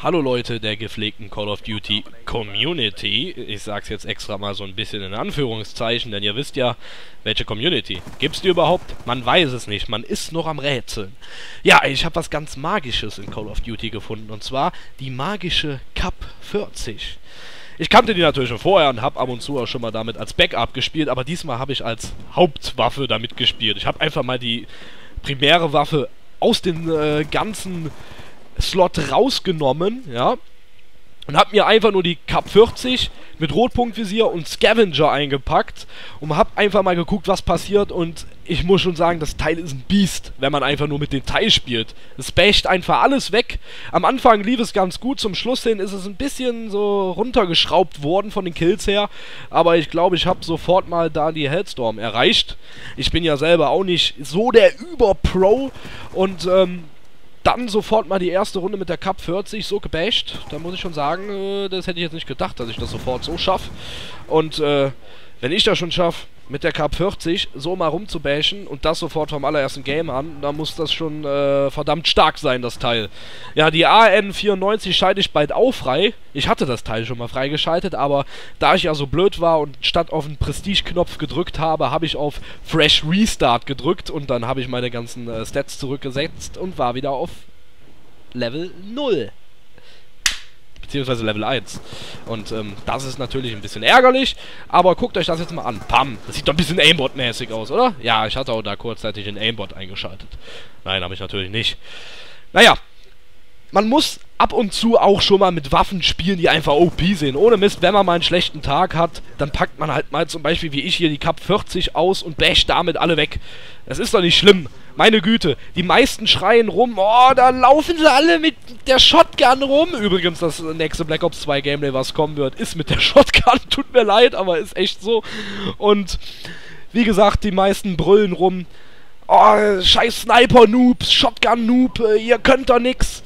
Hallo Leute der gepflegten Call of Duty Community. Ich sag's jetzt extra mal so ein bisschen in Anführungszeichen, denn ihr wisst ja, welche Community. Gibt's die überhaupt? Man weiß es nicht, man ist noch am Rätseln. Ja, ich habe was ganz Magisches in Call of Duty gefunden, und zwar die magische Cup 40. Ich kannte die natürlich schon vorher und habe ab und zu auch schon mal damit als Backup gespielt, aber diesmal habe ich als Hauptwaffe damit gespielt. Ich habe einfach mal die primäre Waffe aus den äh, ganzen Slot rausgenommen, ja, und hab mir einfach nur die Cup 40 mit Rotpunktvisier und Scavenger eingepackt und hab einfach mal geguckt, was passiert und ich muss schon sagen, das Teil ist ein Biest, wenn man einfach nur mit dem Teil spielt. Es basht einfach alles weg. Am Anfang lief es ganz gut, zum Schluss hin ist es ein bisschen so runtergeschraubt worden von den Kills her, aber ich glaube, ich habe sofort mal da die Hellstorm erreicht. Ich bin ja selber auch nicht so der Überpro und ähm, dann sofort mal die erste Runde mit der Cup 40 so gebasht. Da muss ich schon sagen, äh, das hätte ich jetzt nicht gedacht, dass ich das sofort so schaffe. Und äh, wenn ich das schon schaffe, mit der Cup 40 so mal rumzubashen und das sofort vom allerersten Game an, dann muss das schon äh, verdammt stark sein, das Teil. Ja, die AN94 schalte ich bald auch frei. Ich hatte das Teil schon mal freigeschaltet, aber da ich ja so blöd war und statt auf den Prestige-Knopf gedrückt habe, habe ich auf Fresh Restart gedrückt und dann habe ich meine ganzen äh, Stats zurückgesetzt und war wieder auf Level 0 beziehungsweise Level 1. Und ähm, das ist natürlich ein bisschen ärgerlich, aber guckt euch das jetzt mal an. Pam, das sieht doch ein bisschen Aimbot-mäßig aus, oder? Ja, ich hatte auch da kurzzeitig den Aimbot eingeschaltet. Nein, habe ich natürlich nicht. Naja, man muss ab und zu auch schon mal mit Waffen spielen, die einfach OP sind. Ohne Mist, wenn man mal einen schlechten Tag hat, dann packt man halt mal zum Beispiel wie ich hier die Cup 40 aus und basht damit alle weg. Das ist doch nicht schlimm. Meine Güte, die meisten schreien rum, oh, da laufen sie alle mit der Shotgun rum. Übrigens, das nächste Black Ops 2 Gameplay, was kommen wird, ist mit der Shotgun. Tut mir leid, aber ist echt so. Und wie gesagt, die meisten brüllen rum, oh, scheiß Sniper-Noobs, Shotgun-Noob, äh, ihr könnt doch nix.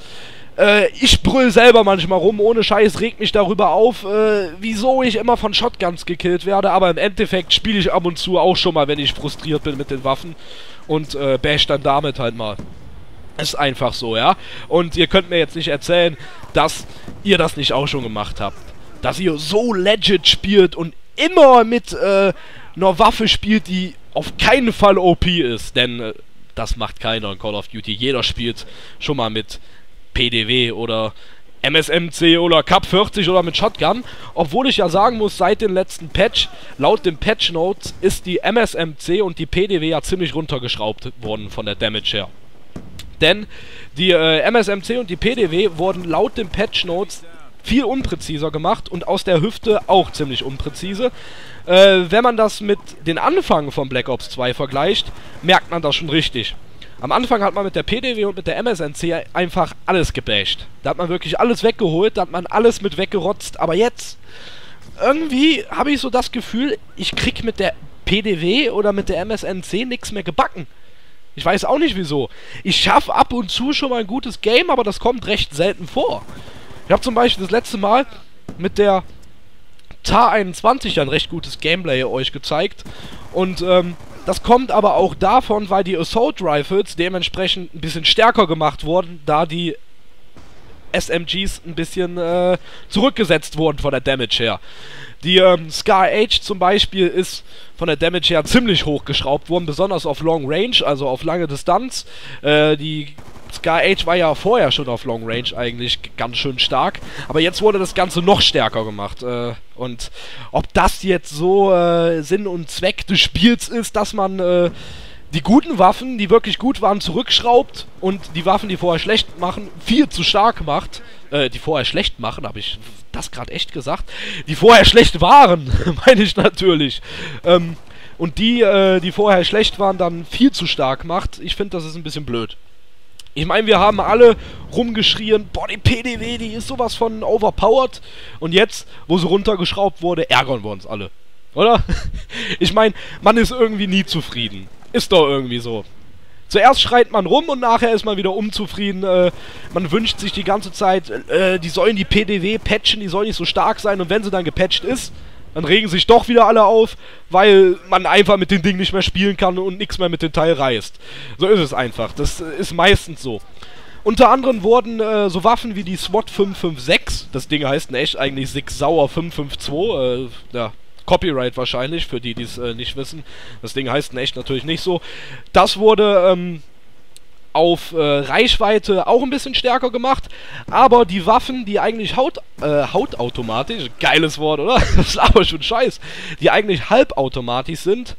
Äh, ich brüll selber manchmal rum, ohne Scheiß, regt mich darüber auf, äh, wieso ich immer von Shotguns gekillt werde, aber im Endeffekt spiele ich ab und zu auch schon mal, wenn ich frustriert bin mit den Waffen und äh, bash dann damit halt mal. Ist einfach so, ja. Und ihr könnt mir jetzt nicht erzählen, dass ihr das nicht auch schon gemacht habt. Dass ihr so legit spielt und immer mit äh, einer Waffe spielt, die auf keinen Fall OP ist. Denn äh, das macht keiner in Call of Duty. Jeder spielt schon mal mit PDW oder MSMC oder Cup 40 oder mit Shotgun. Obwohl ich ja sagen muss, seit dem letzten Patch, laut den Patch Notes, ist die MSMC und die PDW ja ziemlich runtergeschraubt worden von der Damage her. Denn die äh, MSMC und die PDW wurden laut den Patch Notes viel unpräziser gemacht und aus der Hüfte auch ziemlich unpräzise. Äh, wenn man das mit den Anfang von Black Ops 2 vergleicht, merkt man das schon richtig. Am Anfang hat man mit der PDW und mit der MSNC einfach alles gebasht. Da hat man wirklich alles weggeholt, da hat man alles mit weggerotzt. Aber jetzt, irgendwie habe ich so das Gefühl, ich krieg mit der PDW oder mit der MSNC nichts mehr gebacken. Ich weiß auch nicht wieso. Ich schaffe ab und zu schon mal ein gutes Game, aber das kommt recht selten vor. Ich habe zum Beispiel das letzte Mal mit der tar 21 ein recht gutes Gameplay euch gezeigt. Und ähm, das kommt aber auch davon, weil die Assault Rifles dementsprechend ein bisschen stärker gemacht wurden, da die SMGs ein bisschen äh, zurückgesetzt wurden von der Damage her. Die ähm, Scar Age zum Beispiel ist von der Damage her ziemlich hochgeschraubt worden, besonders auf Long Range, also auf lange Distanz. Äh, die Scar Age war ja vorher schon auf Long Range eigentlich ganz schön stark, aber jetzt wurde das Ganze noch stärker gemacht. Äh, und ob das jetzt so äh, Sinn und Zweck des Spiels ist, dass man äh, die guten Waffen, die wirklich gut waren, zurückschraubt und die Waffen, die vorher schlecht machen, viel zu stark macht. Äh, die vorher schlecht machen, habe ich das gerade echt gesagt? Die vorher schlecht waren, meine ich natürlich. Ähm, und die, äh, die vorher schlecht waren, dann viel zu stark macht. Ich finde, das ist ein bisschen blöd. Ich meine, wir haben alle rumgeschrien, boah, die PDW, die ist sowas von overpowered. Und jetzt, wo sie runtergeschraubt wurde, ärgern wir uns alle. Oder? ich meine, man ist irgendwie nie zufrieden. Ist doch irgendwie so. Zuerst schreit man rum und nachher ist man wieder unzufrieden. Äh, man wünscht sich die ganze Zeit, äh, die sollen die PDW patchen, die soll nicht so stark sein. Und wenn sie dann gepatcht ist, dann regen sich doch wieder alle auf, weil man einfach mit dem Ding nicht mehr spielen kann und nichts mehr mit dem Teil reißt. So ist es einfach. Das ist meistens so. Unter anderem wurden äh, so Waffen wie die SWAT 556, das Ding heißt in echt eigentlich Sig Sauer 552, äh, ja, Copyright wahrscheinlich, für die, die es äh, nicht wissen. Das Ding heißt in echt natürlich nicht so. Das wurde ähm, auf äh, Reichweite auch ein bisschen stärker gemacht, aber die Waffen, die eigentlich Haut, äh, hautautomatisch, geiles Wort, oder? Das ist aber schon scheiß, die eigentlich halbautomatisch sind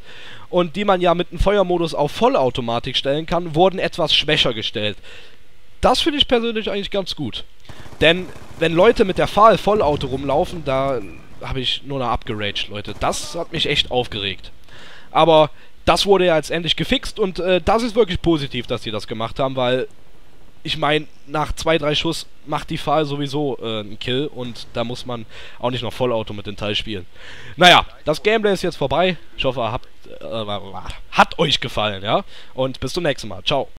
und die man ja mit dem Feuermodus auf Vollautomatik stellen kann, wurden etwas schwächer gestellt. Das finde ich persönlich eigentlich ganz gut. Denn wenn Leute mit der Fahl Vollauto rumlaufen, da habe ich nur noch abgeraged, Leute. Das hat mich echt aufgeregt. Aber das wurde ja jetzt endlich gefixt und äh, das ist wirklich positiv, dass sie das gemacht haben, weil ich meine, nach zwei, drei Schuss macht die Fahl sowieso äh, einen Kill und da muss man auch nicht noch Vollauto mit dem Teil spielen. Naja, das Gameplay ist jetzt vorbei. Ich hoffe, habt, äh, hat euch gefallen, ja? Und bis zum nächsten Mal. Ciao.